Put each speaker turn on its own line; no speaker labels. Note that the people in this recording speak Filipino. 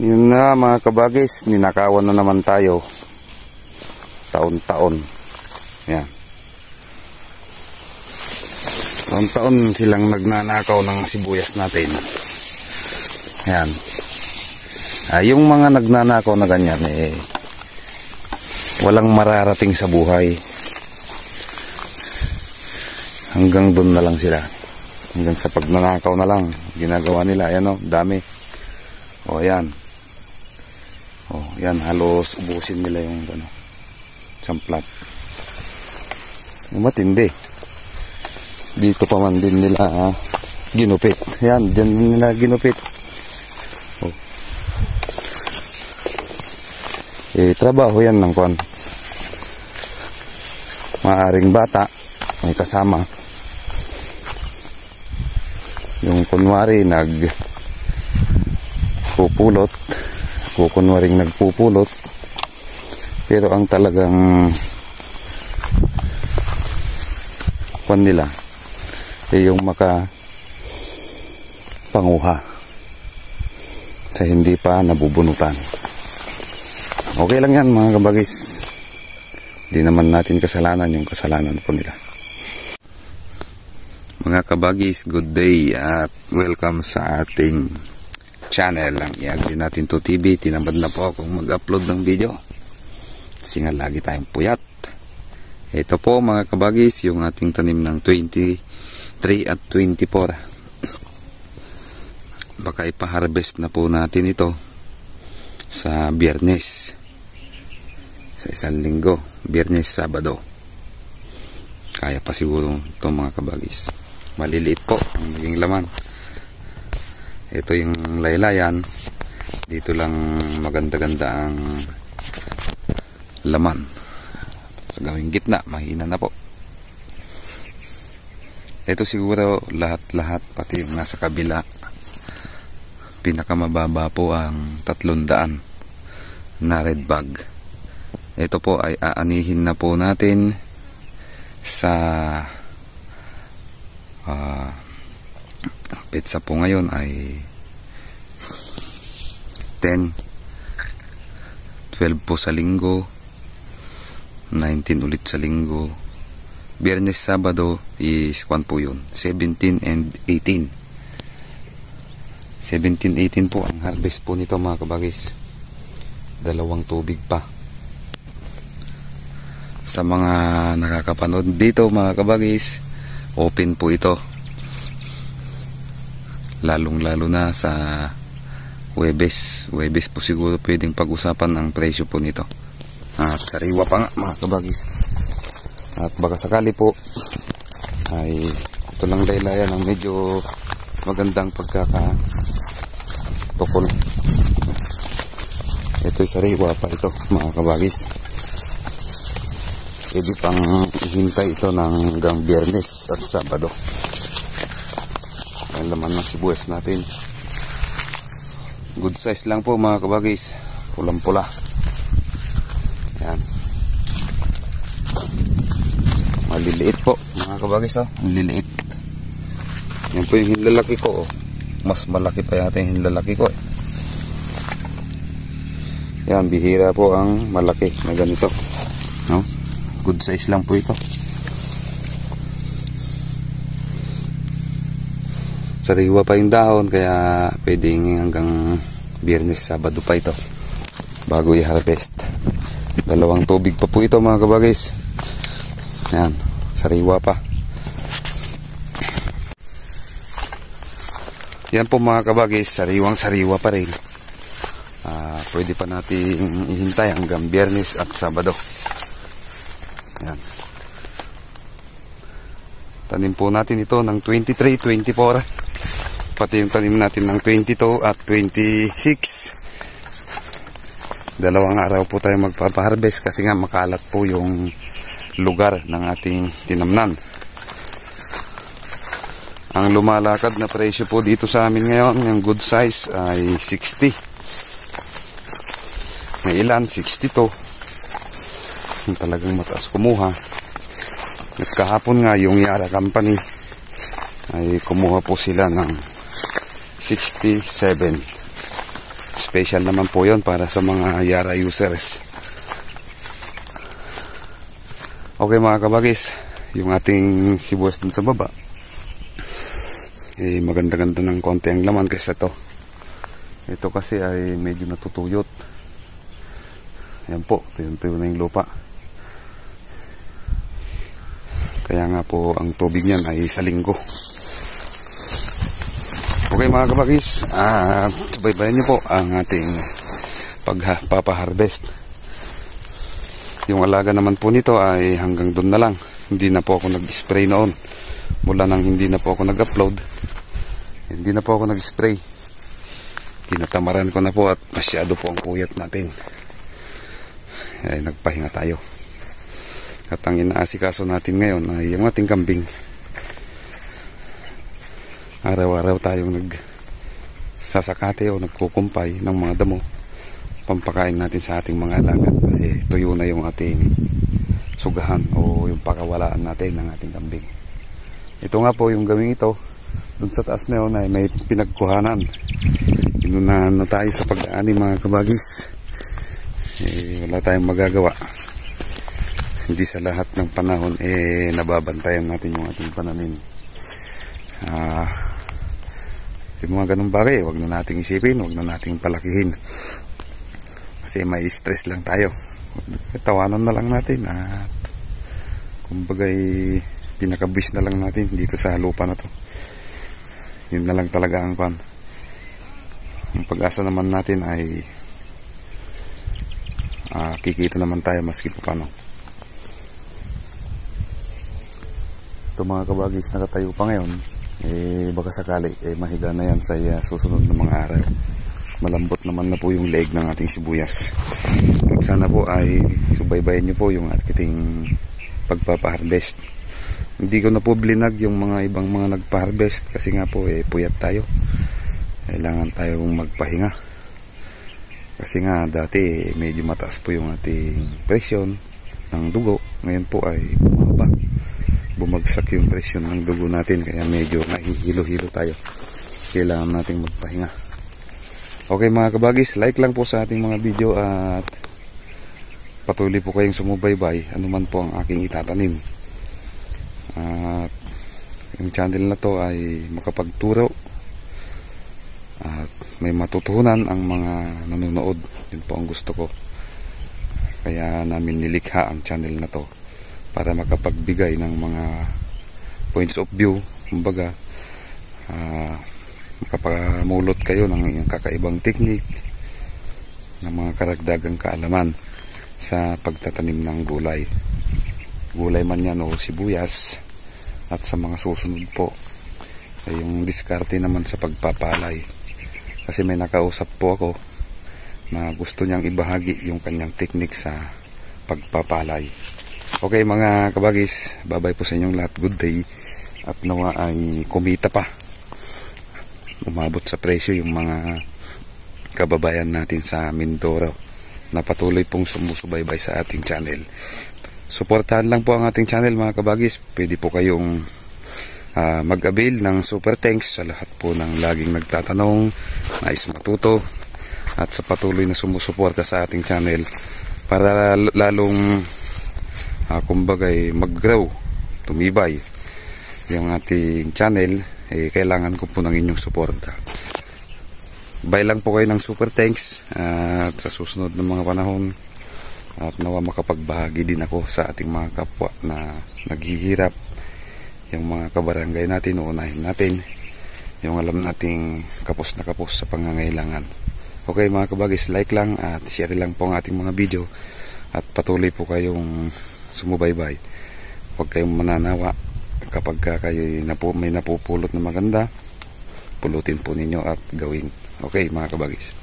Yun na mga kabagis, ninakawan na naman tayo. Taon-taon. Yan. Taon-taon silang nagnanakaw ng sibuyas natin. Yan. Ah, yung mga nagnanakaw na ganyan eh walang mararating sa buhay. Hanggang doon na lang sila. Hanggang sa pagnanakaw na lang ginagawa nila. Ayan o, dami. O, ayan. Yan halos ubusin nila yung ano, samplat. Matindi. Dito pa man din nila ah, ginupit. Yan, diyan nila ginupit. Oh. Eh, trabaho yan ng kwan. Maaring bata, may kasama. Yung kunwari nag pupulot kukunwaring nagpupulot. Pero ang talagang kwan nila ay yung maka panguha sa hindi pa nabubunutan. Okay lang yan mga kabagis. Di naman natin kasalanan yung kasalanan po nila. Mga kabagis good day at welcome sa ating channel ang iagdi natin to TV tinamad na po akong mag-upload ng video. Kasi nga lagi tayong puyat. Ito po mga kabagis yung ating tanim ng 23 at 24 baka ipaharvest na po natin ito sa biyernes. Sa isang linggo. Biyernes, sabado. Kaya pa siguro ito mga kabagis. Maliliit po ang maging laman ito yung laylayan. Dito lang maganda-ganda ang laman. Sa gawing gitna mahina na po. Ito siguro lahat-lahat pati yung nasa kabila. Pinakamababa po ang tatlong daan na red bag. Ito po ay aanihin na po natin sa pizza po ngayon ay 10 12 po sa linggo 19 ulit sa linggo. Biyernes, Sabado is 1 po yun? 17 and 18 17, 18 po ang harvest po nito mga kabagis. Dalawang tubig pa. Sa mga nakakapanood dito mga kabagis open po ito lalong lalo na sa Webes. Webes po siguro pwedeng pag-usapan ang presyo po nito. At sariwa pa nga mga kabagis. At baka sakali po ay ito lang laylayan ang medyo magandang pagkaka tukol ito sariwa pa ito mga kabagis. Pwede pang ihintay ito ng hanggang biyernes at sabado ang laman ng sibuyas natin good size lang po mga kabagis pulang pula yan maliliit po mga kabagis oh. maliliit yan po yung hinlalaki ko oh. mas malaki pa yata yung hinlalaki ko eh. yan bihira po ang malaki na ganito no? good size lang po ito sariwa pa yung dahon kaya pwedeng hanggang biyernes sabado pa ito bago i-harvest. Dalawang tubig pa po ito mga kabagis. Yan sariwa pa. Yan po mga kabagis sariwang sariwa pa rin. Uh, pwede pa natin ihintay hanggang biyernes at sabado. Yan. Tanim po natin ito ng 23, 24 pati yung tanim natin ng 22 at 26 dalawang araw po tayo magpapaharvest kasi nga makalat po yung lugar ng ating tinamnan. Ang lumalakad na presyo po dito sa amin ngayon yung good size ay 60 may ilan? 62 yung talagang mataas kumuha. At kahapon nga yung Yara Company ay kumuha po sila ng 67 special naman po yon para sa mga Yara users. Okay mga kabagis, yung ating sibuyas dun sa baba. Eh, maganda-ganda ng konti ang laman kaysa to. Ito kasi ay medyo natutuyot. Ayan po, tuyo na yung lupa. Kaya nga po ang tubig niyan ay sa linggo. Okay mga kabagis, ah, subaybayan niyo po ang ating pagpapaharvest. Yung alaga naman po nito ay hanggang doon na lang. Hindi na po ako nag-spray noon. Mula nang hindi na po ako nag-upload, hindi na po ako nag-spray. Kinatamaran ko na po at masyado po ang puyat natin. Ay nagpahinga tayo. At ang inaasikaso natin ngayon ay yung ating kambing araw-araw tayong nag sasakate o nagkukumpay ng mga damo. Pampakain natin sa ating mga alaga kasi tuyo na yung ating sugahan o yung pakawalaan natin ng ating kambing. Ito nga po yung gawing ito. Dun sa taas na yun ay may pinagkuhanan. Inunahan na tayo sa pag-aani mga kabagis. Eh, wala tayong magagawa. Hindi sa lahat ng panahon eh nababantayan natin yung ating pananim. Ah uh, yung mga ganun bagay, wag na nating isipin, wag na nating palakihin. Kasi may stress lang tayo. Tawanan na lang natin at kumbagay pinakabis na lang natin dito sa lupa na to. Yun na lang talaga ang pan. Ang pag-asa naman natin ay uh, kikita naman tayo maski pa paano. Ito mga kabagis nakatayo pa ngayon eh baka sakali eh mahiga na yan sa uh, susunod na mga araw. Malambot naman na po yung leg ng ating sibuyas. At sana po ay subaybayan nyo po yung ating pagpapaharvest. Hindi ko na po blinag yung mga ibang mga nagpa-harvest kasi nga po eh puyat tayo. Kailangan tayong magpahinga. Kasi nga dati eh, medyo mataas po yung ating presyon ng dugo. Ngayon po ay bumagsak yung presyon ng dugo natin kaya medyo nahihilo-hilo tayo. Kailangan nating magpahinga. Okay mga kabagis like lang po sa ating mga video at patuloy po kayong sumubaybay anuman po ang aking itatanim. At yung channel na to ay makapagturo at may matutunan ang mga nanonood. Yun po ang gusto ko. Kaya namin nilikha ang channel na to para makapagbigay ng mga points of view. Kumbaga uh, makapamulot kayo ng inyong kakaibang teknik ng mga karagdagang kaalaman sa pagtatanim ng gulay. Gulay man yan o sibuyas at sa mga susunod po ay yung diskarte naman sa pagpapalay. Kasi may nakausap po ako na gusto niyang ibahagi yung kanyang teknik sa pagpapalay Okay mga kabagis, babay po sa inyong lahat. Good day. At nawa ay kumita pa. Umabot sa presyo yung mga kababayan natin sa Mindoro na patuloy pong sumusubaybay sa ating channel. Suportahan lang po ang ating channel mga kabagis. Pwede po kayong uh, mag-avail ng super thanks sa lahat po ng laging nagtatanong, nais matuto at sa patuloy na sumusuporta sa ating channel para lalong uh, kumbagay mag-grow, tumibay. Yung ating channel, eh, kailangan ko po ng inyong suporta. Bay lang po kayo ng super thanks uh, at sa susunod ng mga panahon. At nawa makapagbahagi din ako sa ating mga kapwa na naghihirap. Yung mga kabarangay natin uunahin natin. Yung alam nating kapos na kapos sa pangangailangan. Okay mga kabagis like lang at share lang po ang ating mga video. At patuloy po kayong sumubaybay. Huwag kayong mananawa kapag kayo napu, may napupulot na maganda, pulutin po ninyo at gawin. Okay mga kabagis.